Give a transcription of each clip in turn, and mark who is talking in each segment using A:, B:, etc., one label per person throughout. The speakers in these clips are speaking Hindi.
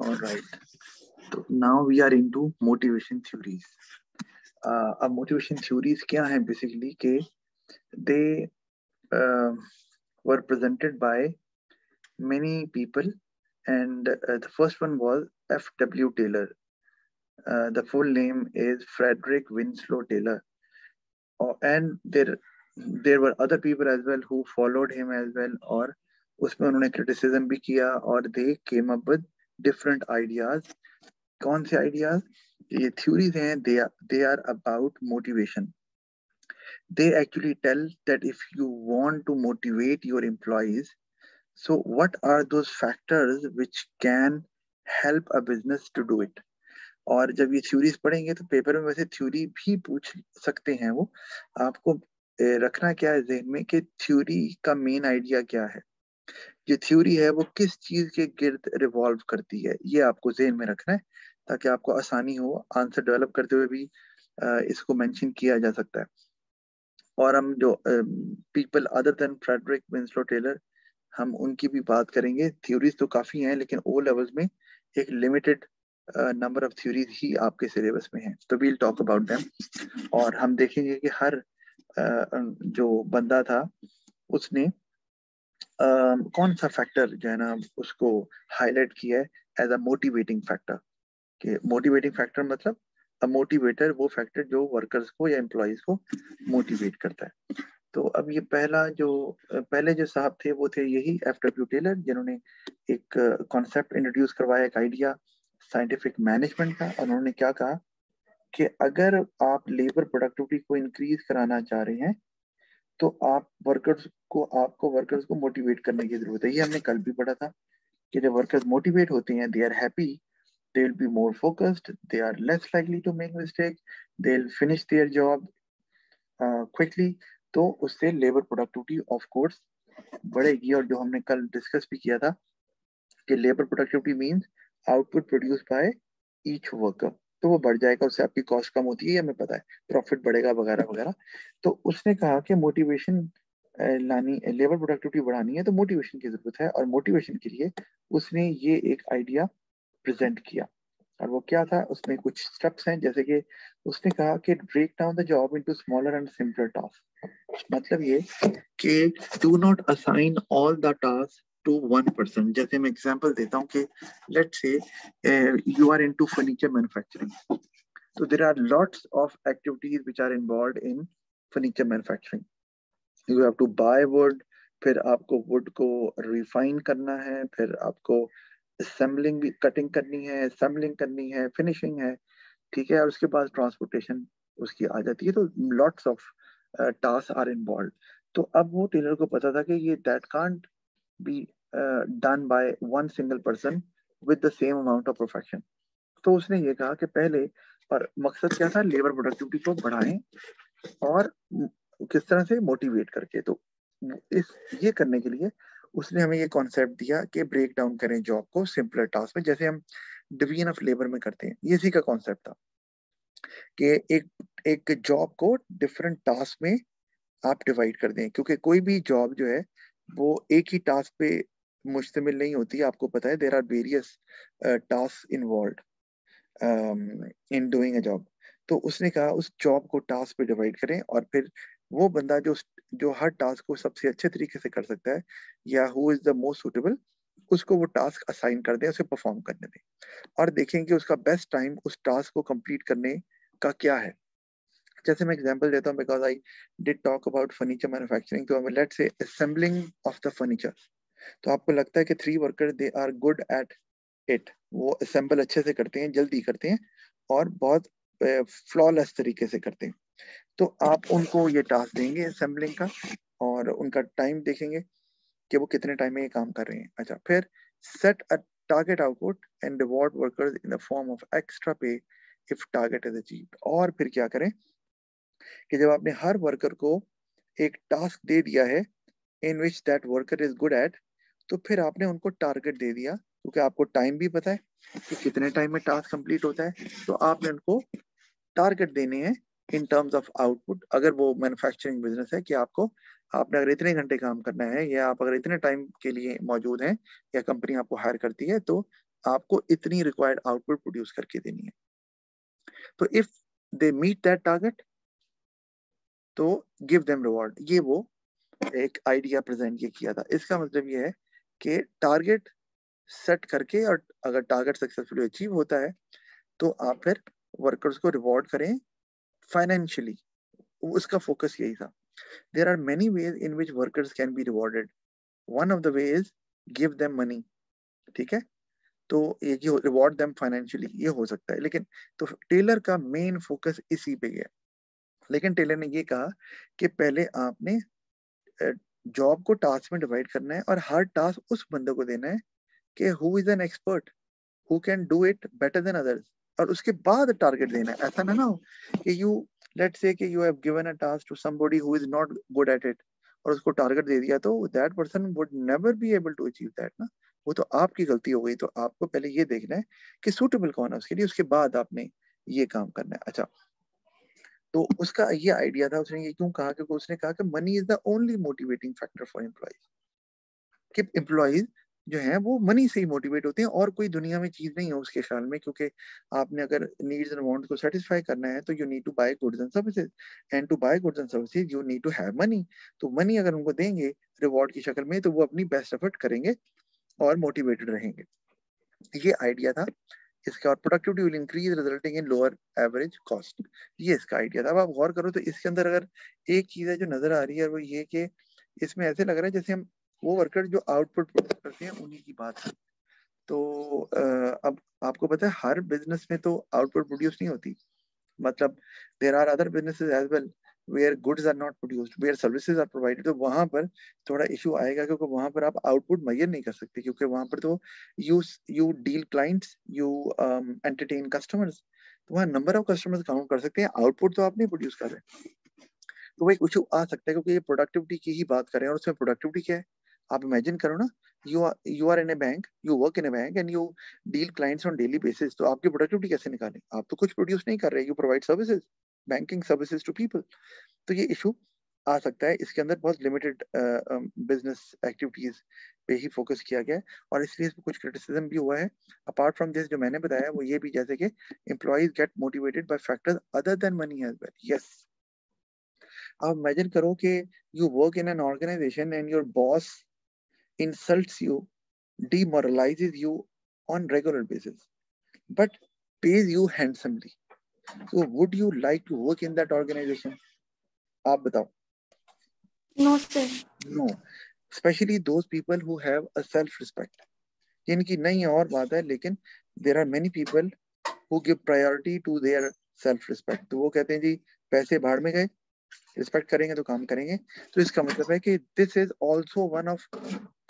A: All right. So now we are into motivation theories. Uh, अब motivation theories क्या हैं basically के they uh, were presented by many people and uh, the first one was F.W. Taylor. Uh, the full name is Frederick Winslow Taylor. Uh, and there there were other people as well who followed him as well और उसमें उन्होंने criticism भी किया और they came up with different ideas कौन से ideas ये theories हैं they are about motivation they actually tell that if you want to motivate your employees so what are those factors which can help a business to do it और जब ये थ्योरीज पढ़ेंगे तो पेपर में वैसे थ्योरी भी पूछ सकते हैं वो आपको रखना क्या है जहन में कि थ्योरी का मेन आइडिया क्या है जो थ्योरी है वो किस चीज़ के गिर्द रिवॉल्व करती है ये आपको जहन में रखना है ताकि आपको आसानी हो आंसर डेवलप करते हुए भी इसको मेंशन किया जा सकता है। और हम जो people other than Frederick Winslow Taylor हम उनकी भी बात करेंगे। थ्योरीज तो काफ़ी हैं लेकिन ओ लेवल्स में एक लिमिटेड नंबर ऑफ़ थ्योरीज ही आपके सिलेबस में है। तो वील टॉक अबाउट देम और हम देखेंगे कि हर uh, जो बंदा था उसने uh, कौन सा फैक्टर जो है ना उसको हाईलाइट किया है एज अ मोटिवेटिंग फैक्टर कि मोटिवेटिंग फैक्टर मतलब अ मोटिवेटर वो फैक्टर जो वर्कर्स को या एम्प्लॉयज़ को मोटिवेट करता है। तो अब ये पहला जो पहले जो साहब थे वो थे यही एफ़ डब्ल्यू टेलर जिन्होंने एक कॉन्सेप्ट इंट्रोड्यूस करवाया एक आइडिया साइंटिफिक मैनेजमेंट का और उन्होंने क्या कहा कि अगर आप लेबर प्रोडक्टिविटी को इंक्रीज कराना चाह रहे हैं तो आप वर्कर्स को आपको वर्कर्स को मोटिवेट करने की ज़रूरत है। ये हमने कल भी पढ़ा था कि जब वर्कर्स मोटिवेट होते हैं they are happy they will be more focused they are less likely to make mistake they'll finish their job uh, quickly तो उससे लेबर प्रोडक्टिविटी ऑफ़ कोर्स बढ़ेगी। और जो हमने कल डिस्कस भी किया था कि labour productivity means output produce by each worker तो वो बढ़ जाएगा, उससे आपकी कॉस्ट कम होती है हमें पता है प्रॉफिट बढ़ेगा, वगैरह वगैरह। तो उसने कहा कि मोटिवेशन लानी लेबर प्रोडक्टिविटी बढ़ानी है तो मोटिवेशन की ज़रूरत है और मोटिवेशन के लिए उसने ये एक आइडिया प्रेजेंट किया। और वो क्या था, उसमें कुछ स्टेप्स हैं, जैसे कि उसने कहा कि break down the job into smaller and simpler task मतलब ये कि do not assign all the task to one person जैसे मैं एग्जांपल देता हूँ कि let's say you are into furniture manufacturing तो there are lots of activities which are involve in furniture manufacturing you have to buy wood फिर आपको वुड को रिफाइन करना है, फिर आपको असेंबलिंग भी कटिंग करनी है असेंबलिंग करनी है फिनिशिंग है, ठीक है? और उसके बाद ट्रांसपोर्टेशन उसकी आ जाती है। तो lots of task are involve तो अब वो टेलर को पता था कि ये that can't be done by one single person with the same amount of perfection तो उसने ये कहा कि पहले और मकसद क्या था? लेबर प्रोडक्टिविटी को बढ़ाएँ और किस तरह से मोटिवेट करके। तो इस, ये करने के लिए उसने हमें ये कॉन्सेप्ट दिया कि ब्रेक डाउन करें जॉब को सिंपलर टास्क में, जैसे हम डिवीज़न ऑफ़ लेबर में करते हैं। ये इसी का कॉन्सेप्ट था कि एक एक जॉब को डिफरेंट टास्क में आप डिवाइड कर दें, क्योंकि कोई भी जॉब जो है वो एक ही टास्क पे मुश्तमिल नहीं होती, आपको पता है there are various task involve in doing a job तो उसने कहा, उस जॉब को टास्क पे डिवाइड करें और फिर वो बंदा जो जो हर टास्क को सबसे अच्छे तरीके से कर सकता है, या who is the most suitable उसको वो टास्क असाइन कर दें, उसे परफॉर्म करने दें। और देखें कि उसका बेस्ट टाइम उस टास्क को कंप्लीट करने का क्या है। जैसे मैं एग्जांपल देता हूँ because I did talk about furniture manufacturing तो let's say assembling of the furniture तो आपको लगता है कि three worker they are good at it वो असेंबल अच्छे से करते हैं, जल्दी करते हैं, और बहुत फ्लॉलेस तरीके से करते हैं। तो आप उनको ये टास्क देंगे असेंबलिंग का, और उनका टाइम देखेंगे कि वो कितने टाइम में ये काम कर रहे हैं। अच्छा फिर set a target output and reward workers in the form of extra pay if target is achieved और फिर क्या करें? कि जब आपने हर वर्कर को एक टास्क दे दिया है in which that worker is good at तो फिर आपने उनको टारगेट दे दिया, क्योंकि आपको टाइम भी पता है कि कितने टाइम में टास्क कंप्लीट होता है तो आपने उनको टारगेट देने हैं इन टर्म्स ऑफ़ आउटपुट अगर वो मैन्युफैक्चरिंग बिज़नेस है कि आपको, आपने अगर इतने घंटे काम करना है, या आप अगर इतने टाइम के लिए मौजूद हैं, या कंपनी आपको हायर करती है तो आपको इतनी रिक्वायर्ड आउटपुट प्रोड्यूस करके देनी है। तो if they meet that target तो गिव देम रिवॉर्ड ये वो एक आइडिया प्रेजेंट ये किया था। इसका मतलब ये है कि टारगेट सेट करके और अगर टारगेट सक्सेसफुली अचीव होता है तो आप फिर वर्कर्स को रिवॉर्ड करें फाइनेंशियली उसका फोकस यही था। There are many ways in which workers can be rewarded one of the way is give them money ठीक है? तो ये रिवॉर्ड देम फाइनेंशियली ये हो सकता है। लेकिन तो टेलर का मेन फोकस इसी पे गया। लेकिन टेलर ने ये कहा कि पहले आपने जॉब को टास्क में डिवाइड करना है और हर टास्क उस बंदे को देना है कि who is an expert who can do it better than others और उसके बाद टारगेट देना है। ऐसा ना ना हो कि यू लेट से कि you have given a task to somebody who is not good at it और उसको टारगेट दे दिया तो that person would never be able to achieve that ना। वो तो आपकी गलती हो गई तो आपको पहले ये देखना है कि सूटेबल कौन है उसके लिए, उसके बाद आपने ये काम करना है। अच्छा तो उसका ये आइडिया था, उसने ये क्यों कहा? क्योंकि उसने कहा कि money is the only motivating factor for employees कि एम्प्लॉयज़ जो है, वो मनी से ही मोटिवेट होते हैं और कोई दुनिया में चीज़ नहीं है उसके ख्याल में, क्योंकि आपने अगर नीड्स एंड वांट्स को सेटिस्फाई करना है तो you need to buy goods and services and to buy goods and services you need to have money तो मनी अगर उनको देंगे रिवॉर्ड की शक्ल में तो वो अपनी बेस्ट एफर्ट करेंगे और मोटिवेटेड रहेंगे। ये आइडिया था। इसका और productivity will increase resulting in lower average cost ये इसका आइडिया था। अब आप गौर करो तो इसके अंदर अगर एक चीज़ है जो नज़र आ रही है, वो ये कि इसमें ऐसे लग रहा है जैसे हम वो वर्कर जो आउटपुट प्रोड्यूस करते हैं, उन्हीं की बात है। तो अब आपको पता है, हर बिज़नेस में तो आउटपुट प्रोड्यूस नहीं होती। मतलब there are other business as well where goods are not produced where services are provided तो वहाँ पर थोड़ा इशू आएगा क्योंकि वहाँ पर आप आउटपुट मैयर नहीं कर सकते क्योंकि वहाँ पर तो you you deal clients you entertain customers तो वहाँ नंबर ऑफ़ कस्टमर्स काउंट कर सकते हैं आउटपुट तो आप नहीं प्रोड्यूस कर रहे तो वो एक इशू आ सकता है क्योंकि ये प्रोडक्टिविटी की ही बात करें और उसमें प्रोडक्टिविटी क्या है? आप इमेजिन करो ना you are you are in a bank you work in a bank and you deal clients on daily basis तो आपकी प्रोडक्टिविटी कैसे निकालें? आप तो कुछ प्रोड्यूस नहीं कर रहे you provide services banking services to people तो ये इशू आ सकता है। इसके अंदर बहुत लिमिटेड बिज़नेस एक्टिविटीज़ पे ही फोकस किया गया है और इसलिए इसमें कुछ क्रिटिसिज्म भी हुआ है। अपार्ट फ्रॉम दिस जो मैंने बताया, वो ये भी जैसे कि employees get motivated by factors other than money as well yes आप इमेजिन करो कि you work in an organisation and your boss insults you, demoralizes you on regular basis, but pays you handsomely. So would you like to work in that organization आप बताओ
B: no sir
A: no especially those people who have a self respect जिनकी नहीं और बात है लेकिन there are many people who give priority to their self respect तो वो कहते हैं जी पैसे भाड़ में गए रिस्पेक्ट करेंगे तो काम करेंगे तो इसका मतलब है कि this is also one of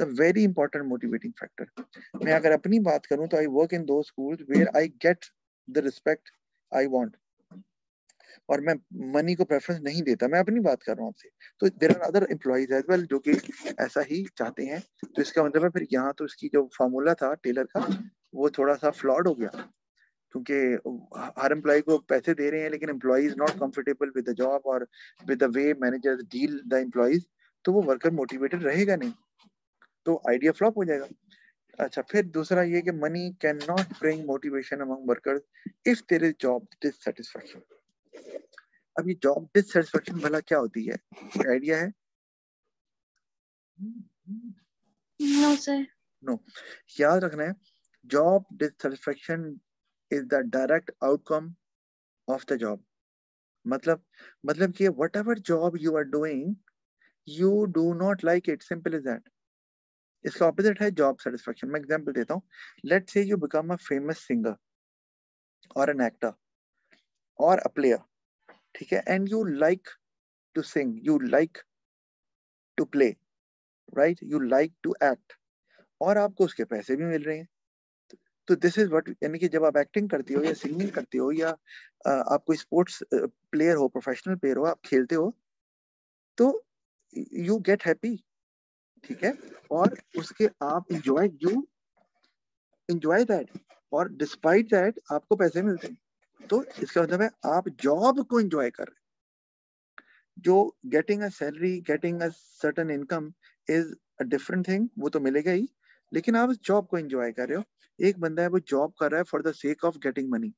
A: the very important motivating factor मैं अगर अपनी बात करूँ तो आई वर्क इन दो schools where I get the respect I want और मैं मनी को प्रेफरेंस नहीं देता, मैं अपनी बात कर रहा हूँ आपसे। तो there are other employees as well जो कि ऐसा ही चाहते हैं। तो इसका मतलब है फिर यहाँ तो इसकी जो फार्मूला था टेलर का, वो थोड़ा सा फ्लॉड हो गया। क्योंकि हर एम्प्लॉय को पैसे दे रहे हैं, लेकिन employee is not comfortable with the job और with the way managers deal the employees तो वो वर्कर मोटिवेटेड रहेगा नहीं। तो आइडिया फ्लॉप हो जाएगा। अच्छा फिर दूसरा ये कि money can not bring motivation among workers if there is job dissatisfaction अब ये जॉब डिससेटिस्फैक्शन भला क्या होती है? आइडिया है?
B: नो सर
A: नो याद रखना है job dissatisfaction is the direct outcome of the job मतलब मतलब कि whatever job you are doing you do not like it simple is that इसका ऑपोजिट है जॉब सेटिस्फेक्शन मैं एग्जांपल देता हूँ. Let say you become a famous singer और एन एक्टर और अ प्लेयर ठीक है? And you like to sing you like to play right you like to act और आपको उसके पैसे भी मिल रहे हैं. तो दिस इज़ व्हाट यानी कि जब आप एक्टिंग करती हो या सिंगिंग करती हो या आप कोई स्पोर्ट्स प्लेयर हो प्रोफेशनल प्लेयर हो, आप खेलते हो तो यू गेट हैप्पी ठीक है? और उसके आप इंजॉय यू इंजॉय दैट और डिस्पाइट दैट आपको पैसे मिलते हैं। तो इसका मतलब है, आप जॉब को इंजॉय कर रहे जो getting a salary getting a certain income is a different thing वो तो मिलेगा ही। लेकिन आप जॉब को एंजॉय कर रहे हो। एक बंदा है, वो जॉब कर रहा है for the sake of getting money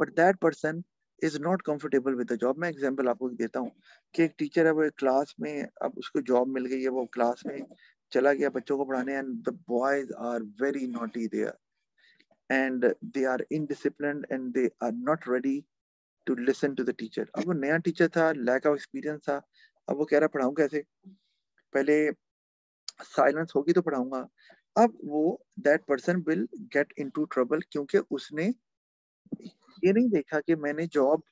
A: but that person is not comfortable with the job मैं एग्जांपल आपको देता हूँ कि एक टीचर है, वो एक क्लास में अब उसको जॉब मिल गई है, वो क्लास में चला गया, बच्चों को पढ़ाने and the boys are very naughty there and they are indisciplined and they are not ready to listen to the teacher अब वो नया टीचर था लैक ऑफ़ एक्सपीरियंस था। अब वो कह रहा, पढ़ाऊं कैसे? पहले साइलेंस होगी तो पढ़ाऊँगा। अब वो that person will get into trouble क्योंकि उसने ये नहीं देखा कि मैंने जॉब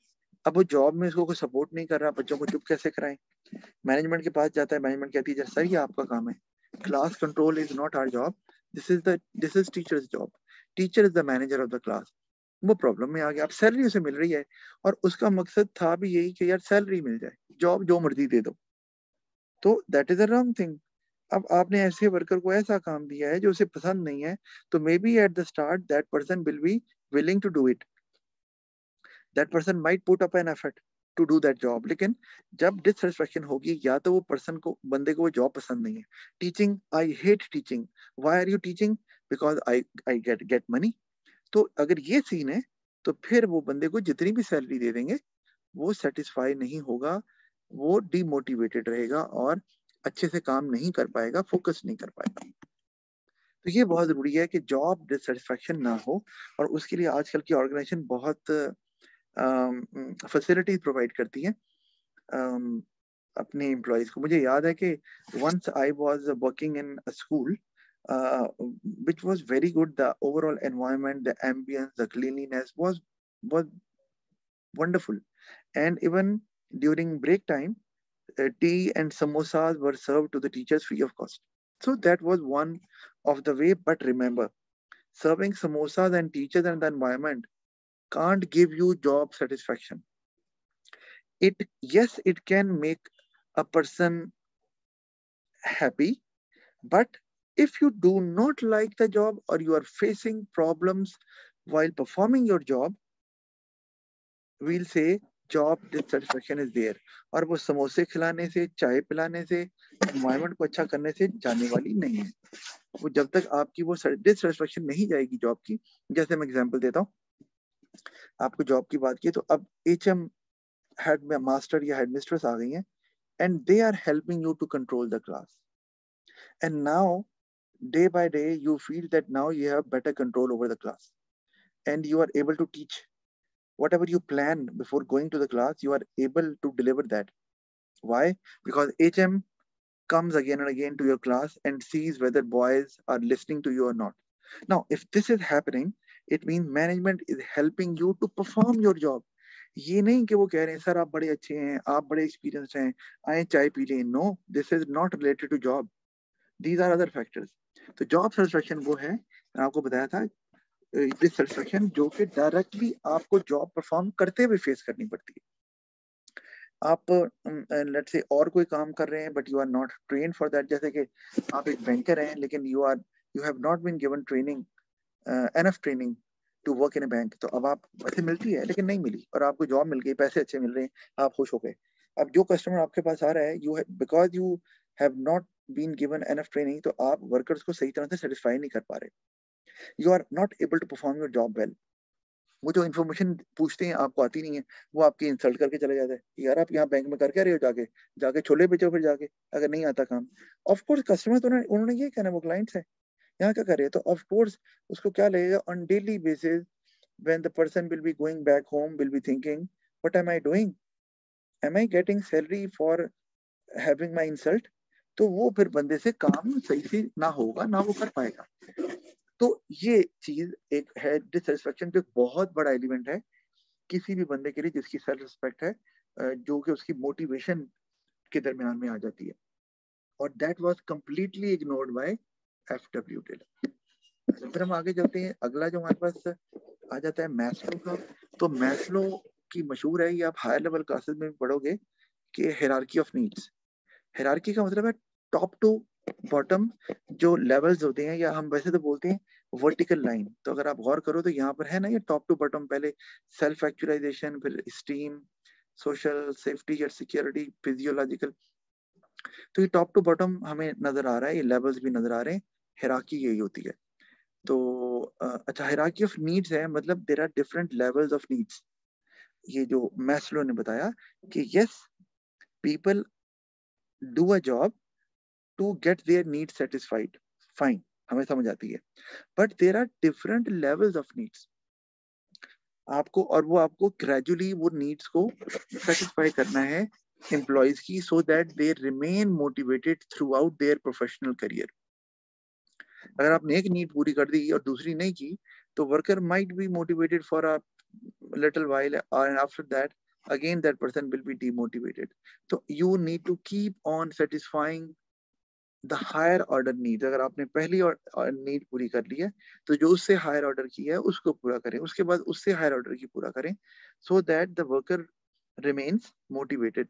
A: अब वो जॉब में उसको कोई सपोर्ट नहीं कर रहा, बच्चों को चुप कैसे कराएँ। मैनेजमेंट के पास जाता है मैनेजमेंट कहती है सर, ये आपका काम है। Class control is not our job this is the this is teacher's job teacher is the manager of the class वो प्रॉब्लम में आ गया। अब सैलरी उसे मिल रही है और उसका मकसद था भी यही कि यार सैलरी मिल जाए। जॉब जो मर्ज़ी दे दो। तो that is a wrong thing अब आपने ऐसे वर्कर को ऐसा काम दिया है जो उसे पसंद नहीं है तो maybe at the start that person will be willing to do it that person might put up an effort to do that job लेकिन जब डिससेटिस्फेक्शन होगी, या तो वो पर्सन को, बंदे को वो जॉब पसंद नहीं है। Teaching I hate teaching why are you teaching because I I get get money तो अगर ये सीन है तो फिर वो बंदे को जितनी भी सैलरी दे देंगे, वो सेटिस्फाई नहीं होगा, वो डिमोटिवेटेड रहेगा और अच्छे से काम नहीं कर पाएगा फोकस नहीं कर पाएगा। तो ये बहुत ज़रूरी है कि जॉब डिससेटिस्फेक्शन ना हो और उसके लिए आजकल की ऑर्गेनाइजेशन बहुत फैसिलिटीज um, प्रोवाइड करती है um, अपने एम्प्लॉयज को मुझे याद है कि once I was working in school uh, which was very good. The overall environment, the ambience, the cleanliness was was wonderful. And even during break time, uh, tea and samosas were served to the teachers free of cost. So that was one of the way. But remember, serving samosas and teachers and the environment can't give you job satisfaction. It yes, it can make a person happy, but if you do not like the job or you are facing problems while performing your job, we'll say job dissatisfaction is there. और वो समोसे खिलाने से चाय पिलाने से environment को अच्छा करने से जाने वाली नहीं है वो जब तक आपकी वो डिससेटिस्फेक्शन नहीं जाएगी जॉब की जैसे मैं एग्जांपल देता हूँ आपको जॉब की बात की तो अब एच एम हेड में मास्टर या हेडमिस्ट्रेस आ गई हैं and they are helping you to control the class and now day by day you feel that now you have better control over the class and you are able to teach whatever you plan before going to the class you are able to deliver that why because H M comes again and again to your class and sees whether boys are listening to you or not. Now, if this is happening it means management is helping you to perform your job. ये नहीं कि वो कह रहे हैं, सर, आप बड़े अच्छे हैं, आप बड़े एक्सपीरियंस हैं, आए चाय पी लें. No this is not related to job these are other factors तो जॉब सेटिस्फेक्शन वो है मैं आपको बताया था डिससेटिस्फेक्शन जो कि डायरेक्टली आपको जॉब परफॉर्म करते हुए फेस करनी पड़ती है। आप लेट से और कोई काम कर रहे हैं but you are not train for that जैसे कि आप एक बैंकर हैं, लेकिन you are you have not been given training enough training to work in a bank तो अब आप ऐसे मिलती है, लेकिन नहीं मिली। और आपको जॉब मिल गई, पैसे अच्छे मिल रहे हैं, आप खुश हो गए। अब जो कस्टमर आपके पास आ रहा है you because you have not been given enough training तो आप वर्कर्स को सही तरह से सेटिस्फाई नहीं कर पा रहे। You are not able to perform your job well वो जो इन्फॉर्मेशन पूछते हैं, आपको आती नहीं है। वो आपकी इंसल्ट करके चले जाते हैं। यार, आप यहाँ बैंक में कर क्या रहे हो जाके? जाके छोले बेचो फिर जाके, अगर नहीं आता काम। ऑफकोर्स कस्टमर तो उन्होंने ये कहना वो क्लाइंट्स है। यहाँ क्या कर तो ऑफकोर्स उसको क्या लगेगा? On daily basis when the person will be going back home, will be thinking, what am i doing? Am i getting salary for having my insult? तो वो फिर बंदे से काम सही से ना होगा, ना वो कर पाएगा। तो ये चीज़ एक है डिससेटिस्फेक्शन जो बहुत बड़ा एलिमेंट है। किसी भी बंदे के लिए जिसकी सेल्फ रिस्पेक्ट है जो कि उसकी मोटिवेशन के दरमियान में आ जाती है। और that was completely ignored by F W Taylor फिर हम आगे चलते हैं। अगला जो हमारे पास आ जाता है मैस्लो का। तो मैस्लो की मशहूर है, ये आप हायर लेवल क्लासेस में भी पढ़ोगे, कि हेरारकी ऑफ़ नीड्स हेरारकी का मतलब है टॉप टू बॉटम जो लेवल्स होते हैं, या हम वैसे तो बोलते हैं वर्टिकल लाइन तो अगर आप गौर करो तो यहाँ पर है ना ये टॉप टू बॉटम पहले सेल्फ एक्चुअलाइजेशन फिर स्टीम सोशल सेफ्टी या सिक्योरिटी फिजियोलॉजिकल तो ये टॉप टू बॉटम हमें नज़र आ रहा है, ये लेवल्स भी नज़र आ रहे हैं। हेराकी यही होती है। तो अच्छा हेराकी ऑफ़ नीड्स है मतलब there are different levels of needs ये जो मैस्लो ने बताया कि yes people do a job to get their need satisfied fine हमें समझ आती है। But there are different levels of needs आपको और वो आपको ग्रेजुअली वो नीड्स को सेटिस्फाई करना है एम्प्लॉयज़ की so that they remain motivated throughout their professional career अगर आपने एक नीड पूरी कर दी और दूसरी नहीं की तो worker might be motivated for a little while and after that, again that person will be demotivated. So you need to keep on satisfying the higher order need अगर आपने पहली नीड पूरी कर ली है तो जो उससे हायर ऑर्डर की है, उसको पूरा करें। उसके बाद उससे हायर ऑर्डर की पूरा करें so that the worker remains motivated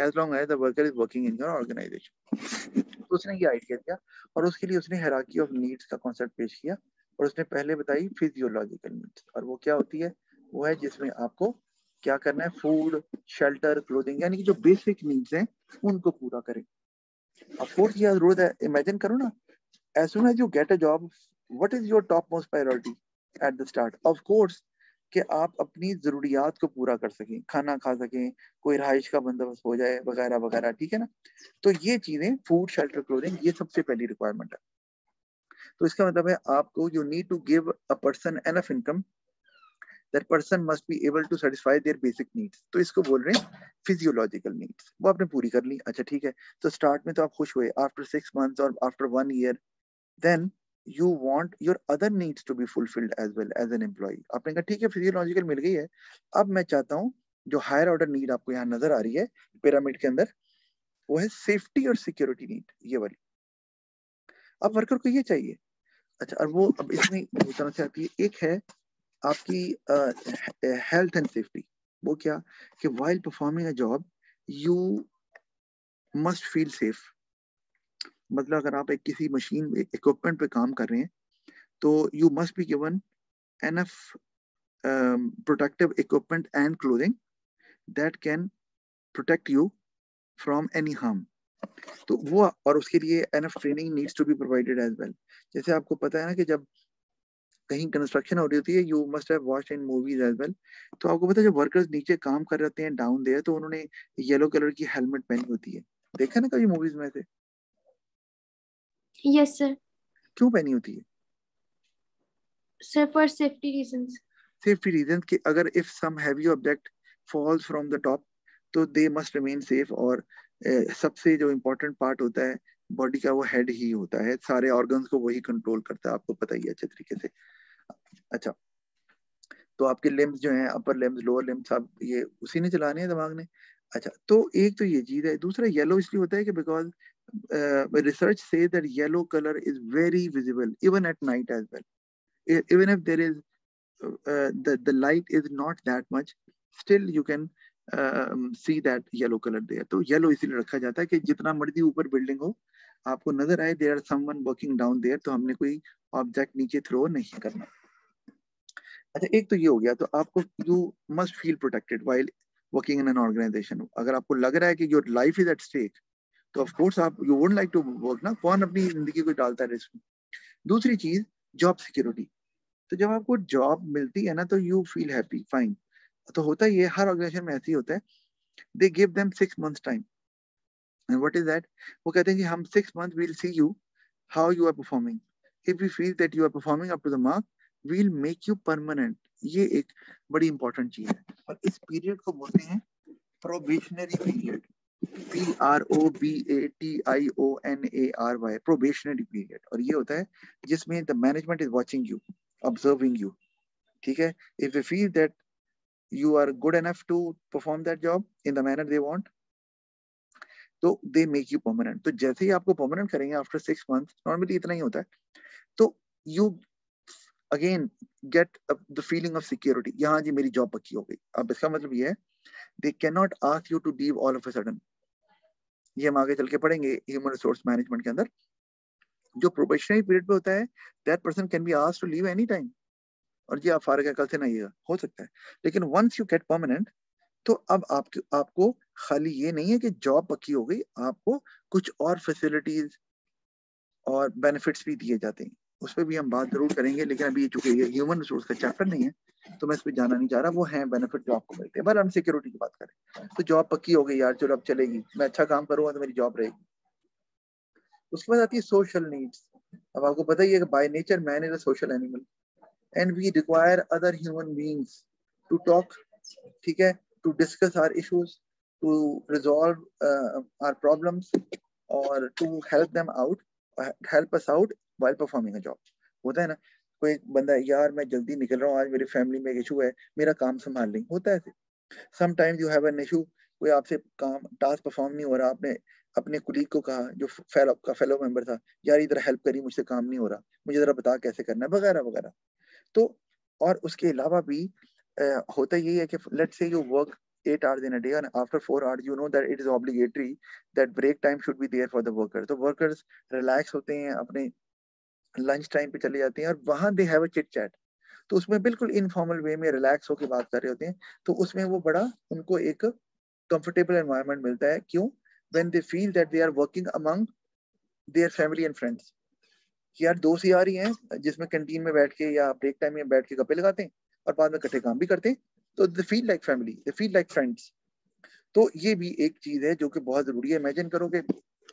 A: as long as the worker is working in your organization उसने ये आइडिया दिया और उसके लिए उसने हेराकी ऑफ़ नीड्स का कॉन्सेप्ट पेश किया और उसने पहले बताई फिजियोलॉजिकल नीड्स और वो क्या होती है? वो है जिसमें आपको क्या करना है? फ़ूड शेल्टर क्लोथिंग यानी कि जो बेसिक नीड्स हैं उनको पूरा करें। Course, ये ज़रूरत है इमेजिन करो ना as soon as you get a job what is your top most priority at the start? Of course कि आप अपनी जरूरियात को पूरा कर सकें, खाना खा सकें, कोई रहाइश का बंदोबस्त हो जाए, वगैरह वगैरह, ठीक है ना? तो ये चीज़ें फ़ूड शेल्टर क्लोथिंग ये सबसे पहली रिक्वायरमेंट है। तो इसका मतलब है आपको you need to give a person enough income that person must be able to satisfy their basic needs तो इसको बोल रहे हैं फिजियोलॉजिकल नीड्स वो आपने पूरी कर ली। अच्छा ठीक है। तो स्टार्ट में तो आप खुश हुए। आफ्टर सिक्स मंथ्स और after one year then you want your other needs to be fulfilled as well as an employee आपने कहा, ठीक है फिजियोलॉजिकल मिल गई है। अब मैं चाहता हूँ, जो हायर ऑर्डर नीड आपको यहाँ नज़र आ रही है पिरामिड के अंदर, वो है सेफ्टी और सिक्योरिटी नीड ये वाली। अब वर्कर को ये चाहिए। अच्छा और वो अब इसमें दो तरह से आती है, एक है आपकी हेल्थ एंड सेफ्टी वो क्या कि while performing a job you must feel safe मतलब अगर आप एक किसी मशीन इक्विपमेंट पे काम कर रहे हैं तो you must be given enough protective equipment and clothing that can protect you from any harm तो वो, और उसके लिए enough training needs to be provided as well जैसे आपको पता है ना कि जब कहीं कंस्ट्रक्शन हो रही होती है you must have watched in movies as well तो आपको पता है जब वर्कर्स नीचे काम कर रहे हैं डाउन देयर तो उन्होंने येलो कलर की हेलमेट पहनी होती है। देखा ना कभी मूवीज़ में से
B: यस सर
A: क्यों पहनी होती है?
B: Sir for safety reasons
A: safety reasons कि अगर if some heavy object falls from the top तो दे मस्ट रिमेन सेफ़ और uh, सबसे जो इम्पोर्टेंट पार्ट होता है बॉडी का वो हेड ही होता है। सारे ऑर्गन्स को वही कंट्रोल करता है आपको पता ही अच्छे तरीके से। अच्छा तो आपके लिम्स जो हैं अपर लिम्स लोअर लिम्स आप ये उसी ने चलाने हैं दिमाग ने? अच्छा तो एक तो ये चीज़ है दूसरा येलो इसलिए होता है कि बिकॉज़ रिसर्च से that yellow colour is very visible even at night as well even if there is the light is not that much still you can see that yellow colour there तो येलो इसीलिए रखा जाता है कि जितना मर्ज़ी ऊपर बिल्डिंग हो, आपको नज़र आए there are someone working down there तो हमने कोई ऑब्जेक्ट नीचे थ्रो नहीं करना। अच्छा एक तो ये हो गया तो आपको you must feel protected while working in an organization अगर आपको लग रहा है कि your life is at stake तो ऑफ़ कोर्स आप you would like to work ना, कौन अपनी ज़िंदगी को डालता है रिस्क दूसरी चीज़ जॉब सिक्योरिटी तो जब आपको जॉब मिलती है ना तो यू फील हैप्पी फाइन तो होता है हर ऑर्गेनाइजेशन में ऐसे ही होता है। They give them six months time and what is that वो कहते हैं कि हम six month will see you how you are performing if you feel that you are performing up to the mark will make you permanent ये एक बड़ी इंपॉर्टेंट चीज़ है। और इस पीरियड को बोलते हैं probationary period P R O B A T I O N A R Y probationary period और ये होता है जिसमें the management is watching you observing you ठीक है? If you feel that you are good enough to perform that job in the manner they want तो दे मेक यू परमानेंट तो जैसे ही आपको परमानेंट करेंगे आफ्टर सिक्स मंथ नॉर्मली इतना ही होता है। तो you again get the feeling of security यहाँ जी मेरी जॉब पक्की हो गई। अब इसका मतलब ये है they can not ask you to leave all of a sudden ये हम आगे चल के पढ़ेंगे ह्यूमन रिसोर्स मैनेजमेंट के अंदर। जो प्रोबेशनरी पीरियड पे होता है that person can be ask to leave any time और जी आप फारग कल से नहीं हो सकता है। लेकिन वंस यू गेट परमानेंट तो अब आपके, आपको खाली ये नहीं है कि जॉब पक्की हो गई, आपको कुछ और फैसिलिटीज़ और बेनिफिट्स भी दिए जाते हैं। उस पर भी हम बात ज़रूर करेंगे, लेकिन अभी चूँकि ये ह्यूमन रिसोर्स का चैप्टर नहीं है तो मैं इस पर जाना नहीं चाह रहा। वो है बेनिफिट जो आपको मिलते हैं। हम सिक्योरिटी की बात करें। तो जॉब पक्की हो गई यार, चलो अब चलेगी। मैं अच्छा काम करूँगा तो मेरी जॉब रहेगी। उसके बाद आती है सोशल नीड्स अब आपको पता ही है कि by nature man is a social animal and we require other human beings to talk ठीक है? To discuss our issues to resolve our problems और to help them out help us out while performing job होता है ना? कोई बंदा यार मैं जल्दी निकल रहा हूँ आज मेरी फैमिली में एक इशू है मेरा काम संभाल लेंगे होता है sometimes you have an issue कोई आपसे काम टास्क परफॉर्म नहीं हो रहा आपने अपने कुलीग को कहा जो फेलो का फेलो मेंबर था यार इधर हेल्प करी मुझसे काम नहीं हो रहा मुझे जरा बता कैसे करना है? वगैरह वगैरह। तो और उसके अलावा भी आ, होता यही है कि let's say you work eight hours in a day and after four hours you know that it is obligatory that break time should be there for the workers तो workers relax होते हैं अपने लंच टाइम पे चले जाते हैं और वहाँ they have a chit chat तो उसमें बिल्कुल इनफॉर्मल वे में रिलैक्स होकर बात कर रहे होते हैं। तो उसमें वो बड़ा उनको एक कंफर्टेबल एनवायरनमेंट मिलता है। क्यों? When they feel that they are working among their family and friends कि यार दोस्त ही आ रही हैं, जिसमें कैंटीन में बैठ के या ब्रेक टाइम में बैठ के गप्पे लगाते हैं और बाद में इकट्ठे काम भी करते हैं। तो they feel like family they feel like friends तो ये भी एक चीज़ है जो कि बहुत ज़रूरी है। इमेजिन करो कि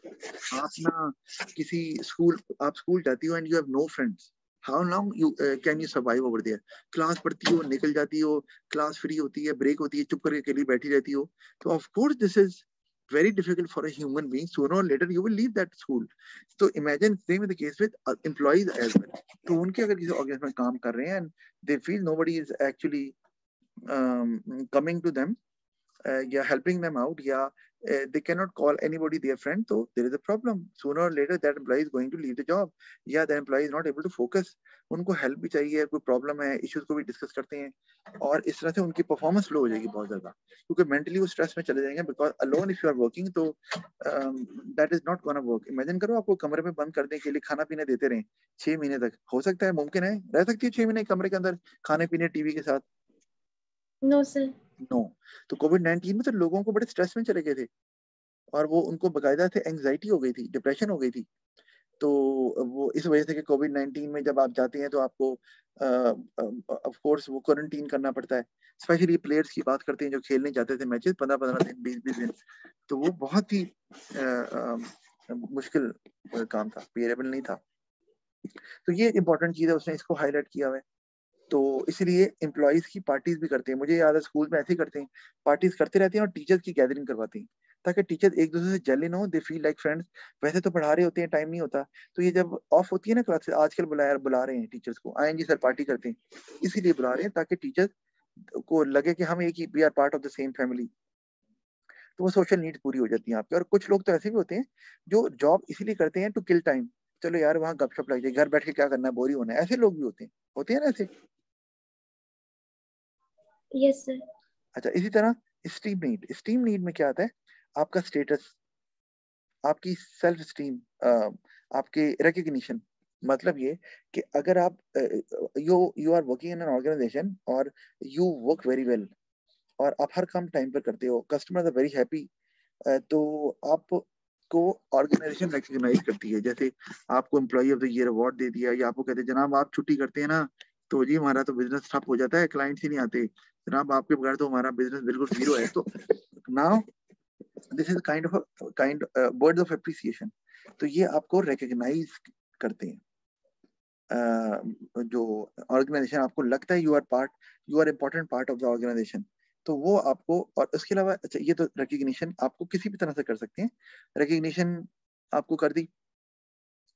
A: आप ना किसी स्कूल आप स्कूल जाती हो and you have no friends how long you can you survive over there class पढ़ती हो निकल जाती हो क्लास फ्री होती है ब्रेक होती है चुप करके अकेली बैठी रहती हो तो of course this is very difficult for a human being sooner or later you will leave that school so imagine same is the case with uh, employees as well तो उनके अगर किसी ऑर्गेनाइजेशन में काम कर रहे हैं and they feel nobody is actually um, coming to them uh, yeah helping them out yeah uh, they cannot call anybody their friend so there is a problem. Sooner or later that employee is going to leave the job yeah the employee is not able to focus. उनको हेल्प भी चाहिए कोई प्रॉब्लम है इश्यूज़ को भी डिस्कस करते हैं और इस तरह से उनकी परफॉर्मेंस लो हो जाएगी बहुत ज़्यादा क्योंकि मेंटली वो स्ट्रेस में चले जाएँगे because alone if you are working तो that is not gonna work imagine करो आपको कमरे में बंद कर दें के लिए खाना पीने देते रहे छह महीने तक। हो सकता है मुमकिन है? रह सकती है छह महीने कमरे के अंदर खाने पीने टीवी के साथ?
B: नो सर
A: नो तो कोविड नाइनटीन में तो लोगों को बड़े स्ट्रेस में चले गए थे। और वो उनको बकायदा से एंग्जाइटी हो गई थी डिप्रेशन हो गई थी। तो वो इस वजह से कि कोविड नाइनटीन में जब आप जाते हैं तो आपको ऑफ़ कोर्स वो क्वारंटीन करना पड़ता है। स्पेशली प्लेयर्स की बात करते हैं जो खेलने जाते थे मैचेस पंद्रह पंद्रह दिन बीस बीस दिन। तो वो बहुत ही मुश्किल काम था पेरेबल नहीं था। तो ये इंपॉर्टेंट चीज़ है, उसने इसको हाईलाइट किया हुआ है। तो इसलिए एम्प्लॉयज़ की पार्टीज़ भी करते हैं। मुझे याद है स्कूल में ऐसे ही करते हैं। पार्टीज़ करते रहते हैं और टीचर्स की गैदरिंग करवाते हैं ताकि टीचर एक दूसरे से जले ना हो। दे फील लाइक फ्रेंड्स वैसे तो पढ़ा रहे होते हैं टाइम नहीं होता। तो ये जब ऑफ़ होती है ना क्लास आजकल बुलाया बुला रहे हैं टीचर्स को। आएँगे सर पार्टी करते हैं। इसीलिए बुला रहे हैं ताकि टीचर्स को लगे कि हम एक ही we are part of the same family तो वो सोशल नीड पूरी हो जाती है आपकी और कुछ लोग तो ऐसे भी होते हैं जो जॉब इसीलिए करते हैं टू किल टाइम चलो यार, वहाँ गपशप लग जाए। घर बैठ के क्या करना है? बोरी होना है। ऐसे लोग भी होते हैं। होते हैं ना ऐसे?
B: यस सर
A: अच्छा इसी तरह स्टीम नीड स्टीम नीड में क्या आता है? आपका स्टेटस आपकी सेल्फ स्टीम आपके रिकग्निशन मतलब ये कि अगर आप you you are working in an organization और यू वर्क वेरी वेल और आप हर काम टाइम पर करते हो कस्टमर आर वेरी हैप्पी तो आप को ऑर्गेनाइजेशन रिकग्नाइज करती है। जैसे आपको employee of the year award दे दिया या आपको कहते हैं, जनाब, आप छुट्टी करते हैं ना तो जी हमारा तो बिज़नेस ठप हो जाता है क्लाइंट ही नहीं आते। जनाब आपके बगैर तो हमारा बिज़नेस बिल्कुल ज़ीरो है। तो now this is kind of kind words of appreciation तो ये आपको रिकग्नाइज करते हैं। Uh, जो ऑर्गेनाइजेशन आपको लगता है you are part you are important part of the organization तो वो आपको और उसके अलावा अच्छा ये तो रिकग्निशन आपको किसी भी तरह से कर सकते हैं। रिकग्निशन आपको कर दी।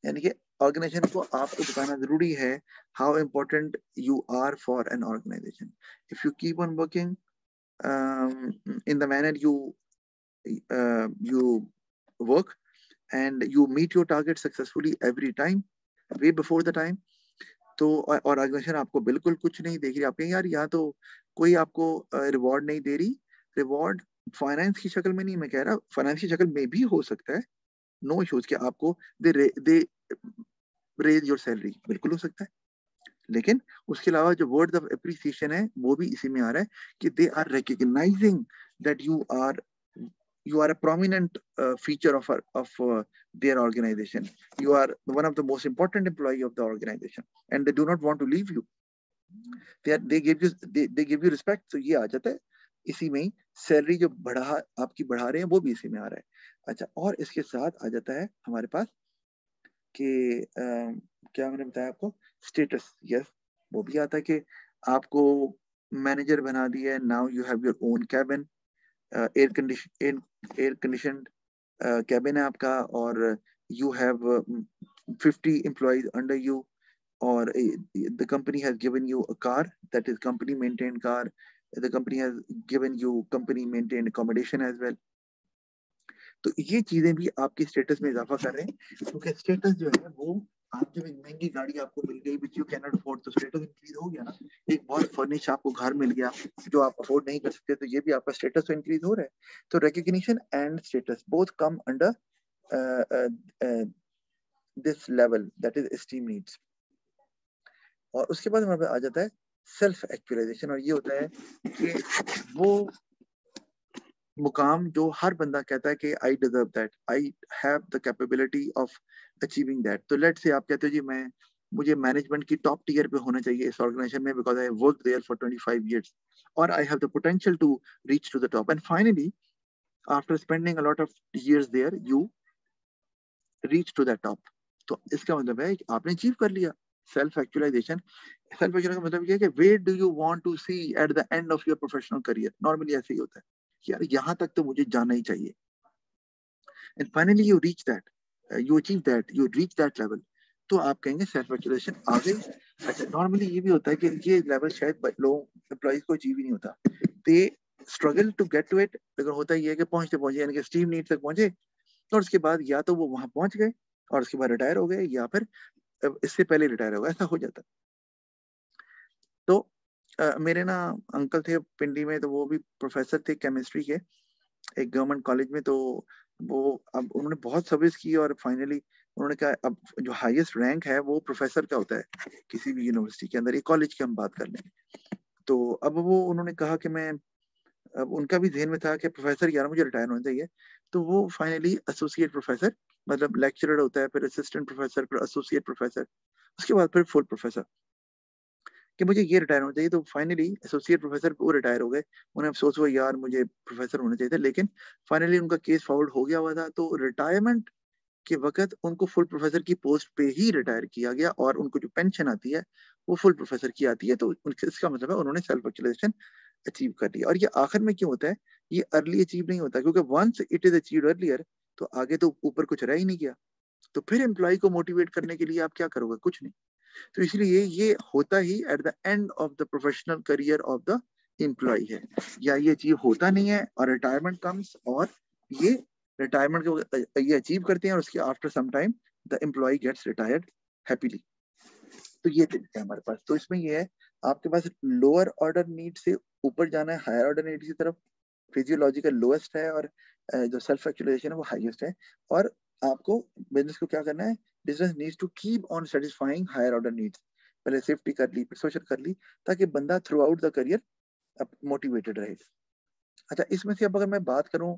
A: यानी कि ऑर्गेनाइजेशन को आपको बताना ज़रूरी है how important you are for an organization if you keep on working in the manner you you work and you meet your target successfully every time way before the time तो और ऑर्गेनाइजेशन आपको बिल्कुल कुछ नहीं देख रही, आप यार, यहाँ तो कोई आपको रिवॉर्ड नहीं दे रही। रिवॉर्ड फाइनेंस की शक्ल में नहीं, मैं कह रहा फाइनेंस की शक्ल में भी हो सकता है। नो no इश्यूज़ कि आपको, they they raise your salary बिल्कुल हो सकता है लेकिन उसके अलावा जो वर्ड ऑफ़ अप्रिसिएशन है वो भी इसी में आ रहा है कि they are recognizing that you are you are a prominent uh, feature of our, of uh, their organization you are one of the most important employee of the organization and they do not want to leave you they are, they give you they, they give you respect so ye aa jata hai इसी में सैलरी जो बढ़ा आपकी बढ़ा रहे हैं वो भी इसी में आ रहा है अच्छा और इसके साथ आ जाता है हमारे पास कि क्या मैंने बताया आपको? स्टेटस यस वो भी आता है कि आपको मैनेजर बना दिया है now you have your own cabin air condition air condition cabin है आपका और you have fifty employees under you और the company has given you a car that is company maintain car the company has given you, company maintained accommodation as well. तो ये चीज़ें भी आपके स्टेटस में इजाफा कर रहे हैं। क्योंकि तो स्टेटस जो है, वो आप जब एक महँगी गाड़ी आपको मिल गई which you can not afford तो स्टेटस इंक्रीज हो गया ना। एक बहुत फर्निश आपको घर मिल गया, जो आप अफोर्ड नहीं कर सकते तो ये भी आपका स्टेटस तो इंक्रीज हो रहा है। तो recognition and status both come under this level that is esteem needs और उसके बाद हमारे पास आ जाता है सेल्फ एक्चुअलाइजेशन और ये होता है कि वो मुकाम जो हर बंदा कहता है कि I deserve that I have the capability of achieving that तो लेट से आप कहते हो, जी, मैं, मुझे मैनेजमेंट की टॉप टीयर पे होना चाहिए इस ऑर्गेनाइजेशन में because I work there for 25 years और I have the potential to reach to the top and finally after spending a lot of years there you reach to the top तो इसका मतलब है आपने अचीव कर लिया. सेल्फ एक्चुअलाइजेशन सेल्फ एक्चुअलाइजेशन का मतलब ये है कि where do you want to see at the end of your professional career normally ऐसे ही होता है. यार यहाँ तक तो मुझे जाना ही चाहिए। And finally you reach that you achieve that you reach that level तो आप कहेंगे सेल्फ एक्चुलेशन आ गई। अच्छा नॉर्मली ये भी होता है कि ये लेवल शायद लोग एम्प्लॉइज को अचीव ही नहीं होता। They struggle to get to it लेकिन होता ये है कि पहुँचते पहुँचे, यानी कि स्टीम नीड तक पहुँचे, और उसके बाद या तो वो वहाँ पहुँच गए, और उसके बाद रिटायर हो गए, या फिर इससे पहले रिटायर हो गए, ऐसा हो जाता। तो मेरे ना अंकल थे पिंडी में तो वो भी प्रोफेसर थे केमिस्ट्री के, एक गवर्नमेंट कॉलेज में तो वो अब उन्होंने बहुत सर्विस की और फाइनली उन्होंने कहा, अब जो हाईएस्ट रैंक है, वो प्रोफेसर का होता है किसी भी यूनिवर्सिटी के अंदर, एक कॉलेज की हम बात कर लेंगे। तो अब वो उन्होंने कहा कि मैं, अब उनका भी जहन में था कि प्रोफेसर यार मुझे रिटायर होना चाहिए तो वो फाइनली एसोसिएट प्रोफेसर मतलब लेक्चरर होता है, फिर असिस्टेंट प्रोफेसर फिर एसोसिएट प्रोफेसर उसके बाद फिर फुल प्रोफेसर कि मुझे ये रिटायर होना चाहिए तो फाइनली एसोसिएट प्रोफेसर वो रिटायर हो गए। उन्हें अफसोस हुआ यार, मुझे प्रोफेसर होना चाहिए था। लेकिन फाइनली उनका केस फॉरवर्ड हो गया हुआ था तो रिटायरमेंट के वक्त उनको फुल प्रोफेसर की पोस्ट पे ही रिटायर किया गया और उनको जो पेंशन आती है, वो फुल प्रोफेसर की आती है तो इसका मतलब है उन्होंने सेल्फ एक्चुअलाइजेशन अचीव कर लिया। और ये आखिर में क्यों होता है? ये अर्ली अचीव नहीं होता, क्योंकि once it is achieve earlier तो आगे तो ऊपर कुछ रह ही नहीं गया। तो फिर एम्प्लॉय को मोटिवेट करने के लिए आप क्या करोगे? कुछ नहीं। तो इसलिए ये होता ही at the end of the professional career of the employee है। या ये अचीव होता नहीं है और रिटायरमेंट कम्स और ये रिटायरमेंट को ये अचीव करते हैं और उसके after some time the employee gets retired happily तो ये तरीका है हमारे पास। तो इसमें ये है, आपके पास लोअर ऑर्डर नीड से ऊपर जाना है हायर ऑर्डर नीड की तरफ़। फिजियोलॉजिकल लोएस्ट है और जो सेल्फ एक्चुअलाइजेशन है वो हाईएस्ट है। और आपको बिज़नेस को क्या करना है? Business needs to keep on satisfying higher order needs. पहले सेफ्टी कर ली फिर सोशल कर ली ताकि बंदा throughout the career motivated रहे। अच्छा इसमें से अब अगर मैं बात करूँ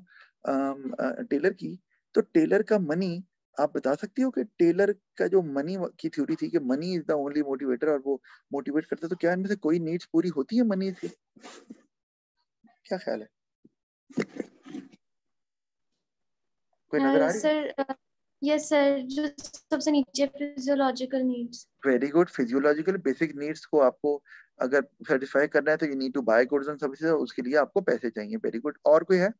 A: टेलर की तो टेलर का मनी आप बता सकती हो कि टेलर का जो मनी की थ्योरी थी कि money is the only motivator और वो मोटिवेट करता तो क्या इनमें से कोई नीड्स पूरी होती है मनी से? क्या ख्याल है? कोई नज़र आ रही
B: सर यस सर जो सबसे नीचे physiological needs
A: very good physiological basic needs को आपको अगर सेटिस्फाई करना है तो you need to buy goods and services उसके लिए आपको पैसे चाहिए। वेरी गुड और कोई है?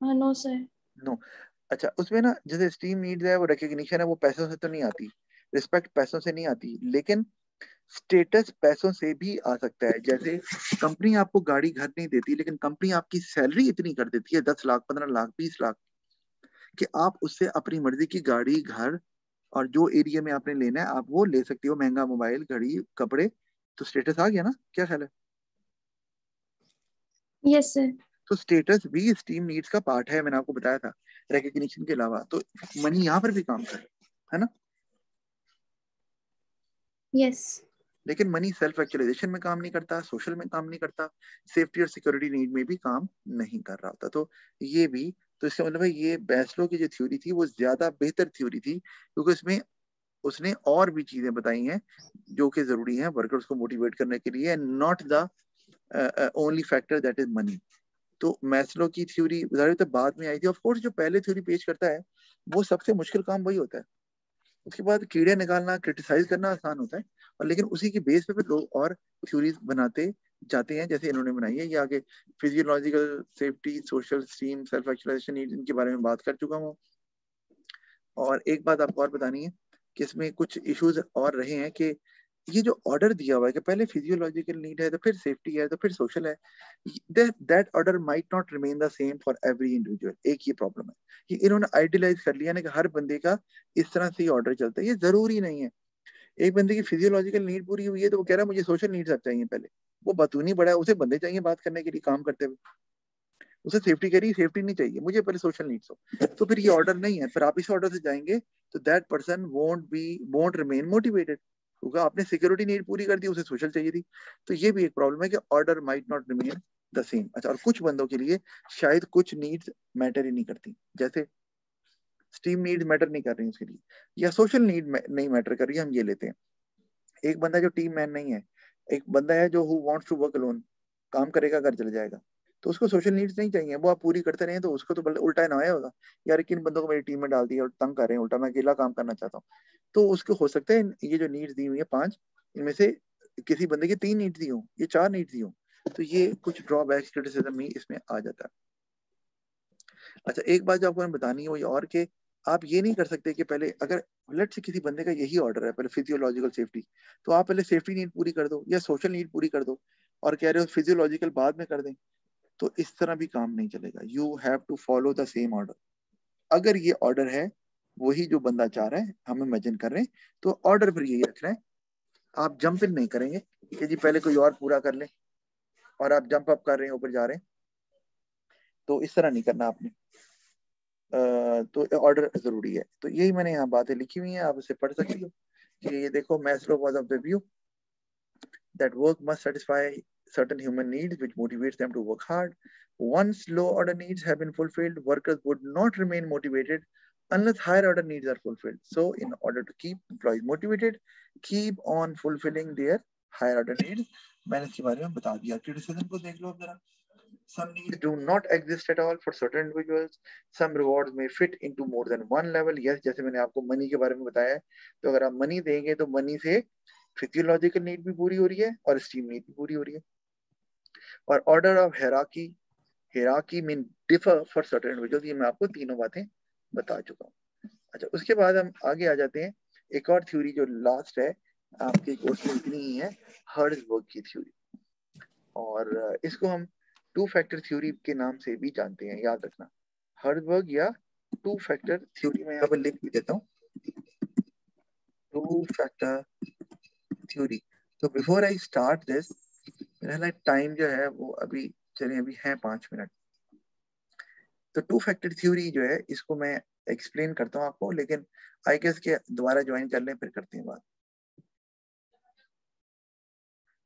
B: नो सर
A: नो अच्छा उसमें ना जैसे स्टीम नीड्स है वो रिकग्निशन है वो पैसों से तो नहीं आती। रिस्पेक्ट पैसों से नहीं आती। लेकिन स्टेटस पैसों से भी आ सकता है। जैसे कंपनी आपको गाड़ी घर नहीं देती लेकिन कंपनी आपकी सैलरी इतनी कर देती है दस लाख पंद्रह लाख बीस लाख कि आप उससे अपनी मर्ज़ी की गाड़ी घर और जो एरिया में आपने लेना है आप वो ले सकती हो। महँगा मोबाइल घड़ी कपड़े तो स्टेटस आ गया ना? क्या ख्याल है?
B: यस सर
A: तो स्टेटस भी स्टीम नीड्स का पार्ट है मैंने आपको बताया था रिकग्निशन के अलावा। तो मनी यहाँ पर भी काम कर है ना?
B: यस
A: लेकिन मनी सेल्फ एक्चुअलाइजेशन में काम नहीं करता सोशल में काम नहीं करता सेफ्टी और सिक्योरिटी नीड में भी काम नहीं कर रहा होता। तो ये भी तो इसका मतलब ये बैसलो की जो थ्योरी थी, वो ज़्यादा बेहतर थ्योरी थी, क्योंकि इसमें उसने और भी चीज़ें बताई हैं, जो कि ज़रूरी हैं वर्कर्स को मोटिवेट करने के लिए not the only factor that is money तो मैस्लो की थ्योरी तो बाद में आई थी। ऑफकोर्स जो पहले थ्योरी पेश करता है, वो सबसे मुश्किल काम वही होता है। उसके बाद कीड़े निकालना क्रिटिसाइज करना आसान होता है। और लेकिन उसी के बेस पे फिर लोग और थ्योरीज बनाते जाते हैं, जैसे इन्होंने बनाई है। ये आगे physiological safety social esteem self actualization इनके बारे में बात कर चुका हूँ। और एक बात आपको और बतानी है कि इसमें कुछ इश्यूज़ और रहे हैं कि ये जो ऑर्डर दिया हुआ है कि पहले फिजियोलॉजिकल नीड है तो फिर सेफ्टी है तो फिर सोशल है that order might not remain the same for every individual एक ये प्रॉब्लम है। कि इन्होंने आइडियलाइज कर लिया ना कि हर बंदे का इस तरह से ही ऑर्डर चलता है। ये ज़रूरी नहीं है। एक बंदे की फिजियोलॉजिकल नीड पूरी हुई है तो वो कह रहा है, मुझे सोशल नीड्स अब चाहिए पहले। वो बतूनी बड़ा है, उसे बंदे चाहिए बात करने के लिए, काम करते हुए। उसे सेफ्टी कह रही सेफ्टी नहीं चाहिए, मुझे पहले सोशल नीड्स हो। तो फिर ये ऑर्डर नहीं है, फिर आप इस ऑर्डर से जाएँगे तो that person won't be won't remain motivated क्योंकि आपने सिक्योरिटी नीड पूरी कर दी, उसे सोशल चाहिए थी। तो ये भी एक प्रॉब्लम है कि order might not remain the same अच्छा और कुछ बंदों के लिए शायद कुछ नीड्स मैटर ही नहीं करती। जैसे स्टीम नीड मैटर नहीं कर रही उसके लिए। या सोशल नीड नहीं मैटर कर रही, हम ये लेते हैं। एक बंदा जो टीम मैन नहीं है, एक बंदा है जो who wants to work alone काम करेगा, घर चले जाएगा। तो उसको सोशल नीड्स नहीं चाहिए, वो आप पूरी करते रहे तो उसको तो उल्टा ना आया होगा। यार, किन बंदों को मेरी टीम में डाल दिया और तंग कर रहे हैं, उल्टा मैं अकेला काम करना चाहता हूँ। तो उसको हो सकता है, ये जो नीड्स दी हुई है पाँच, इनमें से किसी बंदे की तीन नीड्स दी हो, ये चार नीड्स दी हो तो ये कुछ ड्रॉबैक्स क्रिटिसिज्म ही इसमें आ जाता है। अच्छा एक बात जो आपको बतानी है, वो और के आप ये नहीं कर सकते कि पहले अगर लेट से किसी बंदे का यही ऑर्डर है, पहले फिजियोलॉजिकल सेफ्टी तो आप पहले सेफ्टी नीड पूरी कर दो या सोशल नीड पूरी कर दो और कह रहे हो फिजियोलॉजिकल बाद में कर दें तो इस तरह भी काम नहीं चलेगा। You have to follow the same order अगर ये ऑर्डर है, वही जो बंदा चाह रहा है, हम इमेजिन कर रहे हैं तो ऑर्डर फिर यही रखना है। आप जंप इन नहीं करेंगे कि जी पहले कोई और पूरा कर ले और आप जंप अप कर रहे हैं, ऊपर जा रहे हैं। तो इस तरह नहीं करना आपने। तो ऑर्डर ज़रूरी है तो यही मैंने यहाँ बातें लिखी हुई हैं आप इसे पढ़ सकती हो कि ये देखो Maslow was of the view that work must satisfy certain human needs which motivates them to work hard. Once low order needs have been fulfilled, workers would not remain motivated unless higher order needs are fulfilled. So in order to keep employees motivated, keep on fulfilling their higher order needs. मैंने इसके बारे में बता दिया क्रिटिसिज्म को देख लो अब जरा some needs do not exist at all for certain individuals. Some rewards may fit into more than one level. Yes, जैसे मैंने आपको मनी के बारे में बताया तो अगर आप मनी देंगे तो मनी से फिजियोलॉजिकल नीड भी पूरी हो रही है और स्टीम नीड भी पूरी हो रही है। और order of hierarchy hierarchy mean differ for certain individual ये मैं आपको तीनों बातें बता चुका हूँ। अच्छा उसके बाद हम आगे आ जाते हैं। एक और थ्योरी जो लास्ट है, आपके कोर्स में इतनी ही है हर्ड्सबर्ग की थ्योरी और, इसको हम टू फैक्टर थ्योरी के नाम से भी जानते हैं, याद रखना। हर्डबर्ग या टू फैक्टर थ्योरी में यहाँ पर लिख भी देता हूँ। Two factor theory. तो before I start this time जो है वो अभी, चलिए अभी है पाँच मिनट। तो टू फैक्टर थ्योरी जो है, इसको मैं एक्सप्लेन करता हूँ आपको, लेकिन आई गेस के दोबारा ज्वाइन कर लें, फिर करते हैं बात।